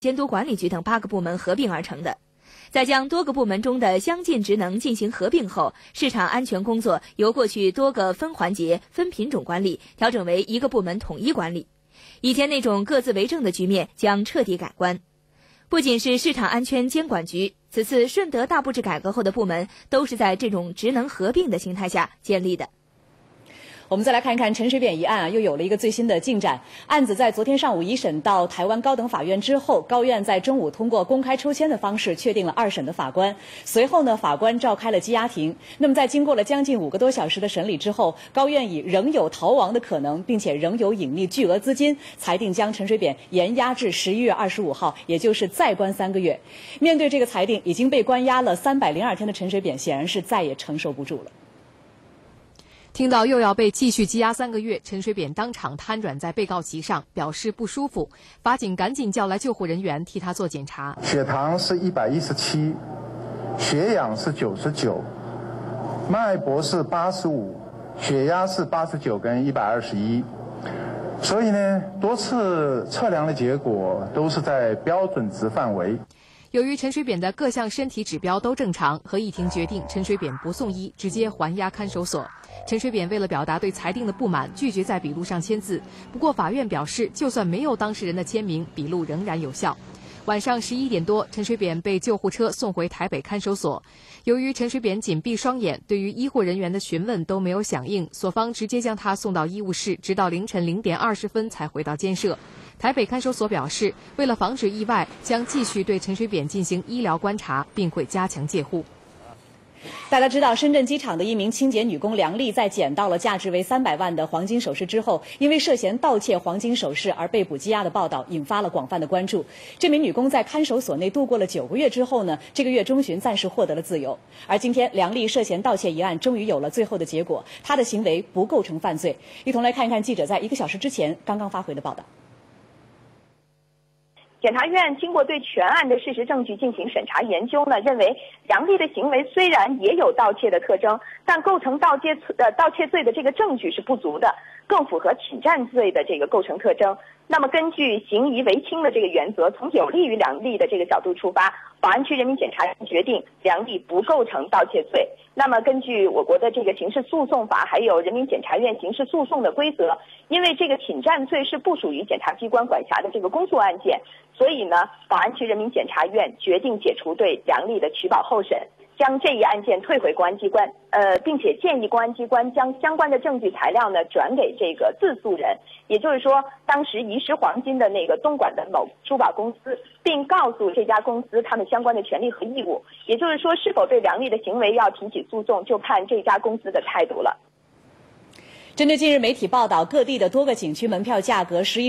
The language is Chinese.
监督管理局等八个部门合并而成的。在将多个部门中的相近职能进行合并后，市场安全工作由过去多个分环节、分品种管理，调整为一个部门统一管理。以前那种各自为政的局面将彻底改观。不仅是市场安全监管局，此次顺德大布置改革后的部门都是在这种职能合并的形态下建立的。我们再来看一看陈水扁一案啊，又有了一个最新的进展。案子在昨天上午一审到台湾高等法院之后，高院在中午通过公开抽签的方式确定了二审的法官。随后呢，法官召开了羁押庭。那么在经过了将近五个多小时的审理之后，高院以仍有逃亡的可能，并且仍有隐匿巨额资金，裁定将陈水扁延押至十一月二十五号，也就是再关三个月。面对这个裁定，已经被关押了三百零二天的陈水扁，显然是再也承受不住了。听到又要被继续羁押三个月，陈水扁当场瘫软在被告席上，表示不舒服。法警赶紧叫来救护人员替他做检查，血糖是一百一十七，血氧是九十九，脉搏是八十五，血压是八十九跟一百二十一。所以呢，多次测量的结果都是在标准值范围。由于陈水扁的各项身体指标都正常，合议庭决定陈水扁不送医，直接还押看守所。陈水扁为了表达对裁定的不满，拒绝在笔录上签字。不过法院表示，就算没有当事人的签名，笔录仍然有效。晚上十一点多，陈水扁被救护车送回台北看守所。由于陈水扁紧闭双眼，对于医护人员的询问都没有响应，所方直接将他送到医务室，直到凌晨零点二十分才回到监舍。台北看守所表示，为了防止意外，将继续对陈水扁进行医疗观察，并会加强戒护。大家知道，深圳机场的一名清洁女工梁丽，在捡到了价值为三百万的黄金首饰之后，因为涉嫌盗窃黄金首饰而被捕羁押的报道，引发了广泛的关注。这名女工在看守所内度过了九个月之后呢，这个月中旬暂时获得了自由。而今天，梁丽涉嫌盗窃一案终于有了最后的结果，她的行为不构成犯罪。一同来看一看记者在一个小时之前刚刚发回的报道。检察院经过对全案的事实证据进行审查研究呢，认为杨丽的行为虽然也有盗窃的特征，但构成盗窃呃盗窃罪的这个证据是不足的，更符合侵占罪的这个构成特征。那么根据刑疑为轻的这个原则，从有利于梁丽的这个角度出发，宝安区人民检察院决定梁丽不构成盗窃罪。那么根据我国的这个刑事诉讼法，还有人民检察院刑事诉讼的规则，因为这个侵占罪是不属于检察机关管辖的这个公诉案件，所以呢，宝安区人民检察院决定解除对梁丽的取保候审。将这一案件退回公安机关，呃，并且建议公安机关将相关的证据材料呢转给这个自诉人，也就是说，当时遗失黄金的那个东莞的某珠宝公司，并告诉这家公司他们相关的权利和义务。也就是说，是否对梁丽的行为要提起诉讼，就看这家公司的态度了。针对近日媒体报道，各地的多个景区门票价格十一。